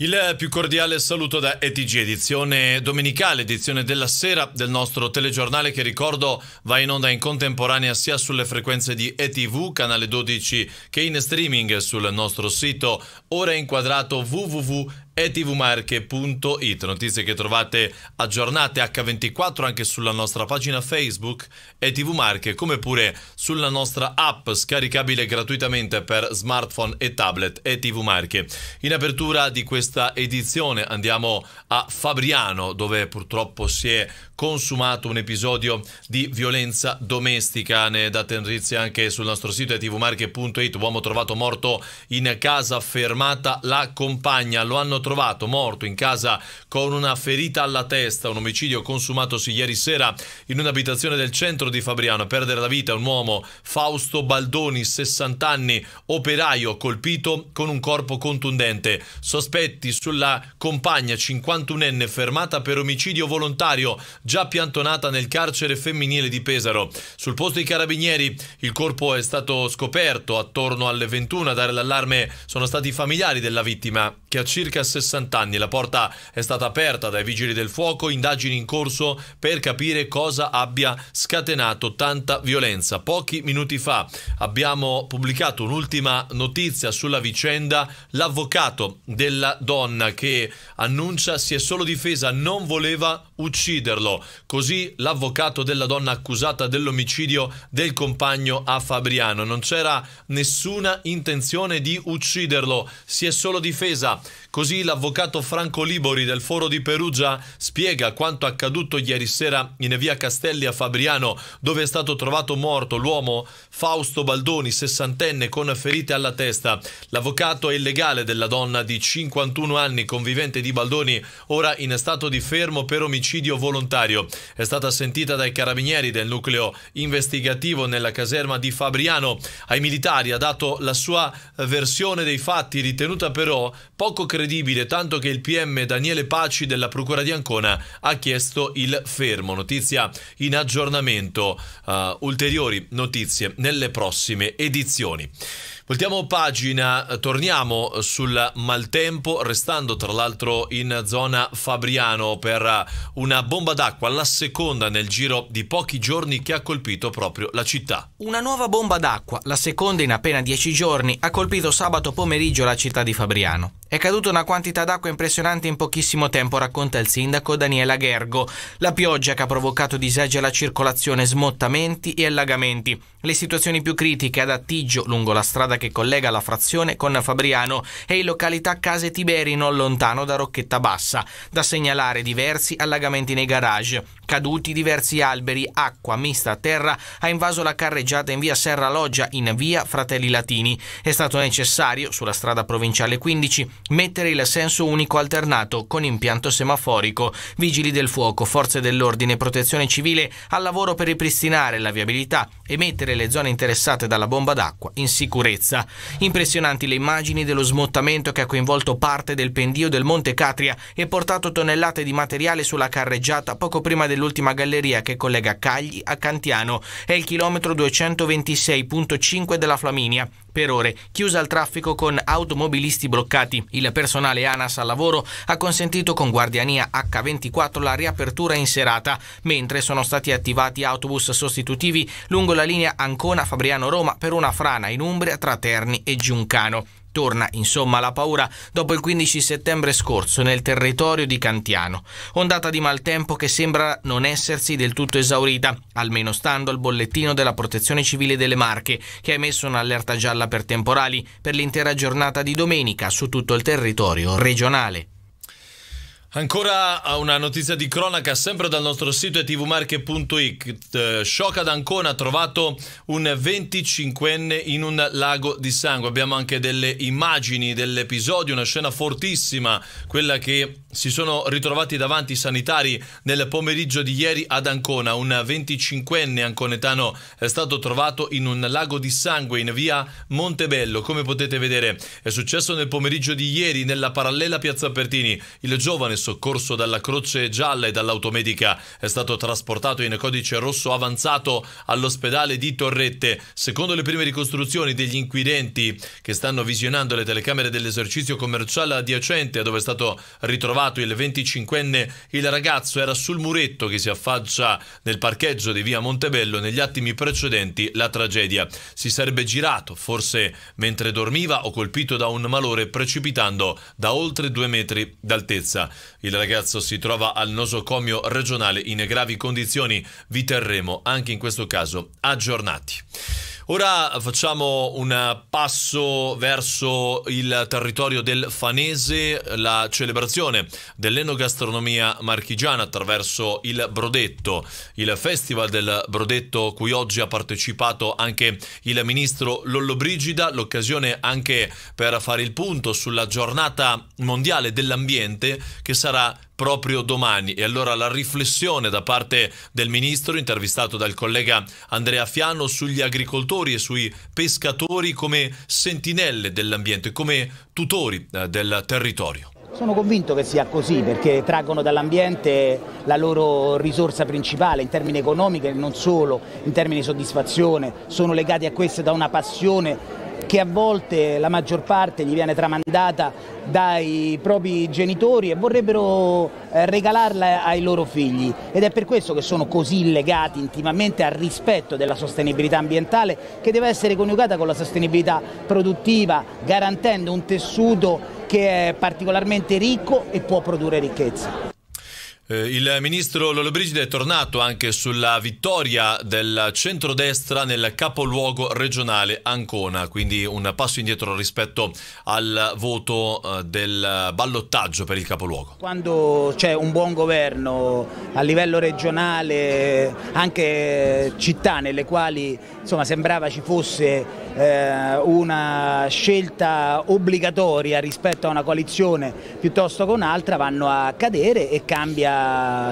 Il più cordiale saluto da ETG, edizione domenicale, edizione della sera del nostro telegiornale che ricordo va in onda in contemporanea sia sulle frequenze di ETV, canale 12, che in streaming sul nostro sito ora inquadrato www etvmarche.it, notizie che trovate aggiornate H24 anche sulla nostra pagina Facebook ETV Marche, come pure sulla nostra app scaricabile gratuitamente per smartphone e tablet ETV Marche. In apertura di questa edizione andiamo a Fabriano, dove purtroppo si è consumato un episodio di violenza domestica. Ne date notizia anche sul nostro sito etvmarche.it. Uomo trovato morto in casa, fermata la compagna. Lo hanno trovato morto in casa con una ferita alla testa. Un omicidio consumatosi ieri sera in un'abitazione del centro di Fabriano. A perdere la vita un uomo, Fausto Baldoni, 60 anni, operaio, colpito con un corpo contundente. Sospetti sulla compagna 51enne fermata per omicidio volontario già piantonata nel carcere femminile di Pesaro. Sul posto i carabinieri il corpo è stato scoperto attorno alle 21 a dare l'allarme sono stati i familiari della vittima che ha circa 60 anni. La porta è stata aperta dai vigili del fuoco, indagini in corso per capire cosa abbia scatenato tanta violenza. Pochi minuti fa abbiamo pubblicato un'ultima notizia sulla vicenda, l'avvocato della donna che annuncia si è solo difesa, non voleva ucciderlo. Così l'avvocato della donna accusata dell'omicidio del compagno a Fabriano. Non c'era nessuna intenzione di ucciderlo, si è solo difesa. Così l'avvocato Franco Libori del Foro di Perugia spiega quanto accaduto ieri sera in via Castelli a Fabriano, dove è stato trovato morto l'uomo Fausto Baldoni, sessantenne, con ferite alla testa. L'avvocato è il legale della donna di 51 anni, convivente di Baldoni, ora in stato di fermo per omicidio volontario. È stata sentita dai carabinieri del nucleo investigativo nella caserma di Fabriano. Ai militari ha dato la sua versione dei fatti, ritenuta però poco credibile incredibile, tanto che il PM Daniele Paci della Procura di Ancona ha chiesto il fermo. Notizia in aggiornamento, uh, ulteriori notizie nelle prossime edizioni. Voltiamo pagina, torniamo sul maltempo, restando tra l'altro in zona Fabriano per una bomba d'acqua, la seconda nel giro di pochi giorni che ha colpito proprio la città. Una nuova bomba d'acqua, la seconda in appena dieci giorni, ha colpito sabato pomeriggio la città di Fabriano. È caduta una quantità d'acqua impressionante in pochissimo tempo, racconta il sindaco Daniela Gergo. La pioggia che ha provocato disagi alla circolazione, smottamenti e allagamenti. Le situazioni più critiche ad Attigio, lungo la strada che collega la frazione con Fabriano, e in località Case Tiberi, non lontano da Rocchetta Bassa. Da segnalare diversi allagamenti nei garage. Caduti diversi alberi, acqua mista a terra ha invaso la carreggiata in via Serra Loggia in via Fratelli Latini. È stato necessario, sulla strada provinciale 15, mettere il senso unico alternato con impianto semaforico, vigili del fuoco, forze dell'ordine e protezione civile al lavoro per ripristinare la viabilità e mettere le zone interessate dalla bomba d'acqua in sicurezza. Impressionanti le immagini dello smottamento che ha coinvolto parte del pendio del Monte Catria e portato tonnellate di materiale sulla carreggiata poco prima dell'ultima galleria che collega Cagli a Cantiano. È il chilometro 226.5 della Flaminia per ore, chiusa al traffico con automobilisti bloccati. Il personale ANAS al lavoro ha consentito con guardiania H24 la riapertura in serata, mentre sono stati attivati autobus sostitutivi lungo la linea Ancona-Fabriano-Roma per una frana in Umbria tra Terni e Giuncano. Torna insomma la paura dopo il 15 settembre scorso nel territorio di Cantiano. Ondata di maltempo che sembra non essersi del tutto esaurita, almeno stando al bollettino della Protezione Civile delle Marche, che ha emesso un'allerta gialla per temporali per l'intera giornata di domenica su tutto il territorio regionale. Ancora una notizia di cronaca, sempre dal nostro sito tvmarche.it. Shock ad Ancona ha trovato un 25enne in un lago di sangue. Abbiamo anche delle immagini dell'episodio, una scena fortissima, quella che si sono ritrovati davanti i sanitari nel pomeriggio di ieri ad Ancona. Un 25enne anconetano è stato trovato in un lago di sangue in via Montebello. Come potete vedere, è successo nel pomeriggio di ieri nella parallela Piazza Pertini. Il giovane soccorso dalla Croce Gialla e dall'automedica è stato trasportato in codice rosso avanzato all'ospedale di Torrette. Secondo le prime ricostruzioni degli inquirenti che stanno visionando le telecamere dell'esercizio commerciale adiacente a dove è stato ritrovato il 25enne, il ragazzo era sul muretto che si affaccia nel parcheggio di via Montebello. Negli attimi precedenti la tragedia si sarebbe girato, forse mentre dormiva o colpito da un malore precipitando da oltre due metri d'altezza. Il ragazzo si trova al nosocomio regionale in gravi condizioni. Vi terremo anche in questo caso aggiornati. Ora facciamo un passo verso il territorio del Fanese, la celebrazione dell'enogastronomia marchigiana attraverso il Brodetto, il Festival del Brodetto cui oggi ha partecipato anche il ministro Lollobrigida, l'occasione anche per fare il punto sulla giornata mondiale dell'ambiente che sarà proprio domani. E allora la riflessione da parte del ministro, intervistato dal collega Andrea Fiano, sugli agricoltori e sui pescatori come sentinelle dell'ambiente, come tutori eh, del territorio. Sono convinto che sia così perché traggono dall'ambiente la loro risorsa principale in termini economici e non solo, in termini di soddisfazione, sono legati a questo da una passione che a volte la maggior parte gli viene tramandata dai propri genitori e vorrebbero eh, regalarla ai loro figli ed è per questo che sono così legati intimamente al rispetto della sostenibilità ambientale che deve essere coniugata con la sostenibilità produttiva garantendo un tessuto che è particolarmente ricco e può produrre ricchezza. Eh, il ministro Lollobrigida è tornato anche sulla vittoria del centrodestra nel capoluogo regionale Ancona, quindi un passo indietro rispetto al voto eh, del ballottaggio per il capoluogo. Quando c'è un buon governo a livello regionale, anche città nelle quali insomma, sembrava ci fosse eh, una scelta obbligatoria rispetto a una coalizione piuttosto che un'altra, vanno a cadere e cambia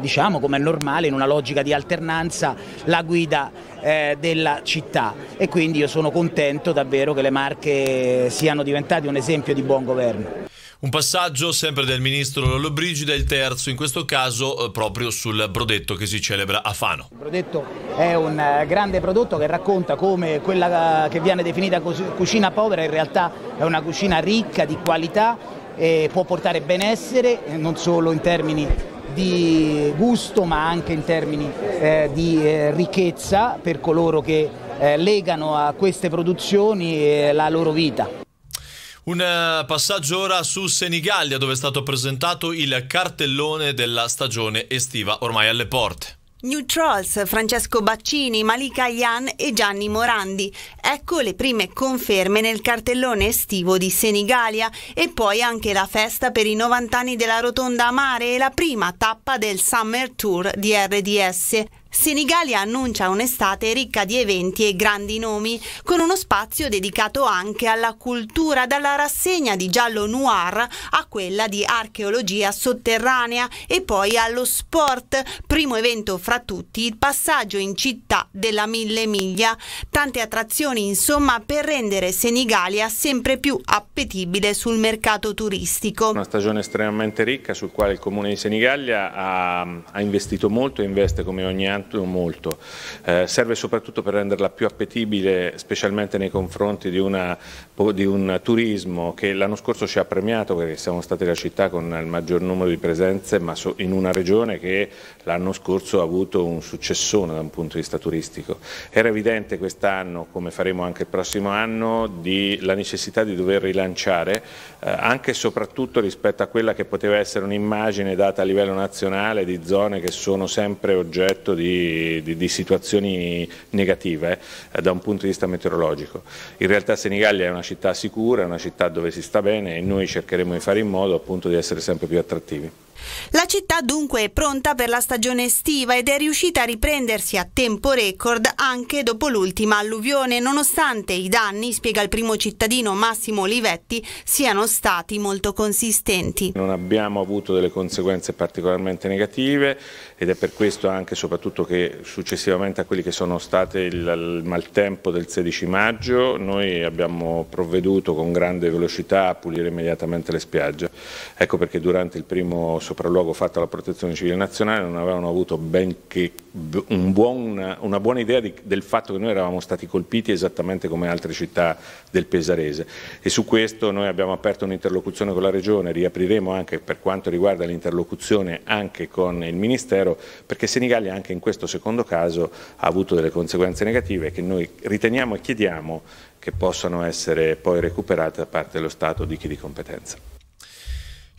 diciamo come è normale in una logica di alternanza la guida eh, della città e quindi io sono contento davvero che le Marche siano diventate un esempio di buon governo. Un passaggio sempre del ministro Lollobrigida, il terzo in questo caso eh, proprio sul brodetto che si celebra a Fano. Il brodetto è un eh, grande prodotto che racconta come quella che viene definita cucina povera in realtà è una cucina ricca di qualità e può portare benessere non solo in termini di gusto ma anche in termini eh, di eh, ricchezza per coloro che eh, legano a queste produzioni eh, la loro vita. Un eh, passaggio ora su Senigallia dove è stato presentato il cartellone della stagione estiva ormai alle porte. New Trolls, Francesco Baccini, Malika Yan e Gianni Morandi. Ecco le prime conferme nel cartellone estivo di Senigalia e poi anche la festa per i 90 anni della Rotonda Mare e la prima tappa del Summer Tour di RDS. Senigalia annuncia un'estate ricca di eventi e grandi nomi, con uno spazio dedicato anche alla cultura, dalla rassegna di giallo noir a quella di archeologia sotterranea e poi allo sport, primo evento fra tutti, il passaggio in città della Mille Miglia. Tante attrazioni, insomma, per rendere Senigalia sempre più appetibile sul mercato turistico. Una stagione estremamente ricca sul quale il comune di Senigallia ha, ha investito molto e investe come ogni anno tanto molto, eh, serve soprattutto per renderla più appetibile specialmente nei confronti di, una, di un turismo che l'anno scorso ci ha premiato perché siamo stati la città con il maggior numero di presenze ma in una regione che l'anno scorso ha avuto un successone da un punto di vista turistico. Era evidente quest'anno, come faremo anche il prossimo anno, di, la necessità di dover rilanciare eh, anche e soprattutto rispetto a quella che poteva essere un'immagine data a livello nazionale di zone che sono sempre oggetto di di, di, situazioni negative eh, da un punto di vista meteorologico. In realtà Senigallia è una città sicura, è una città dove si sta bene e noi cercheremo di fare in modo appunto di essere sempre più attrattivi. La città dunque è pronta per la stagione estiva ed è riuscita a riprendersi a tempo record anche dopo l'ultima alluvione, nonostante i danni, spiega il primo cittadino Massimo Olivetti, siano stati molto consistenti. Non abbiamo avuto delle conseguenze particolarmente negative ed è per questo anche e soprattutto che successivamente a quelli che sono stati il, maltempo del 16 maggio noi abbiamo provveduto con grande velocità a pulire immediatamente le spiagge. Ecco perché durante il primo sopralluogo fatto alla Protezione Civile Nazionale non avevano avuto benché un buon, una buona idea di, del fatto che noi eravamo stati colpiti esattamente come altre città del Pesarese e su questo noi abbiamo aperto un'interlocuzione con la Regione, riapriremo anche per quanto riguarda l'interlocuzione anche con il Ministero perché Senigallia anche in questo secondo caso ha avuto delle conseguenze negative che noi riteniamo e chiediamo che possano essere poi recuperate da parte dello Stato di chi di competenza.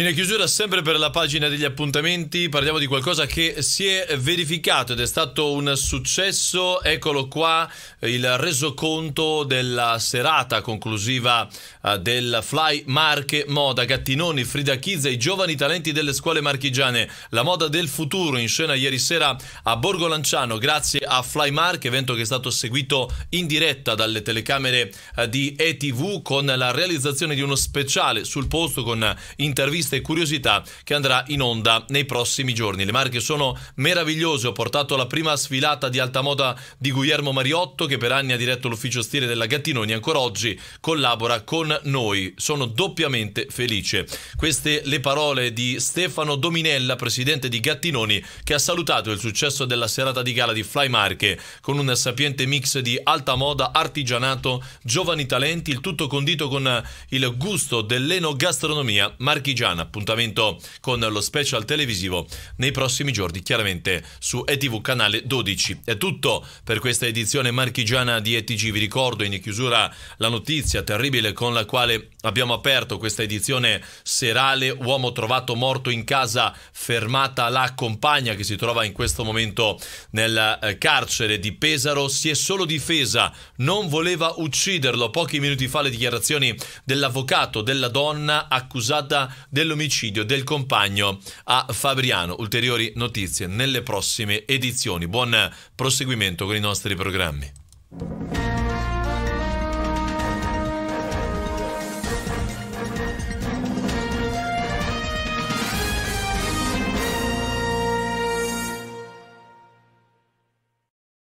In chiusura, sempre per la pagina degli appuntamenti, parliamo di qualcosa che si è verificato ed è stato un successo. Eccolo qua, il resoconto della serata conclusiva eh, del Fly Marche Moda. Gattinoni, Frida Chizza, i giovani talenti delle scuole marchigiane. La moda del futuro in scena ieri sera a Borgo Lanciano, grazie a Fly Marche, evento che è stato seguito in diretta dalle telecamere eh, di ETV con la realizzazione di uno speciale sul posto con interviste interviste e curiosità che andrà in onda nei prossimi giorni. Le marche sono meravigliose. Ho portato la prima sfilata di alta moda di Guglielmo Mariotto, che per anni ha diretto l'ufficio stile della Gattinoni. Ancora oggi collabora con noi. Sono doppiamente felice. Queste le parole di Stefano Dominella, presidente di Gattinoni, che ha salutato il successo della serata di gala di Fly Marche con un sapiente mix di alta moda, artigianato, giovani talenti, il tutto condito con il gusto dell'enogastronomia marchigiana settimana. Appuntamento con lo special televisivo nei prossimi giorni, chiaramente su ETV canale 12. È tutto per questa edizione marchigiana di ETG. Vi ricordo in chiusura la notizia terribile con la quale abbiamo aperto questa edizione serale. Uomo trovato morto in casa, fermata la compagna che si trova in questo momento nel eh, carcere di Pesaro. Si è solo difesa, non voleva ucciderlo. Pochi minuti fa le dichiarazioni dell'avvocato della donna accusata del dell'omicidio del compagno a Fabriano. Ulteriori notizie nelle prossime edizioni. Buon proseguimento con i nostri programmi.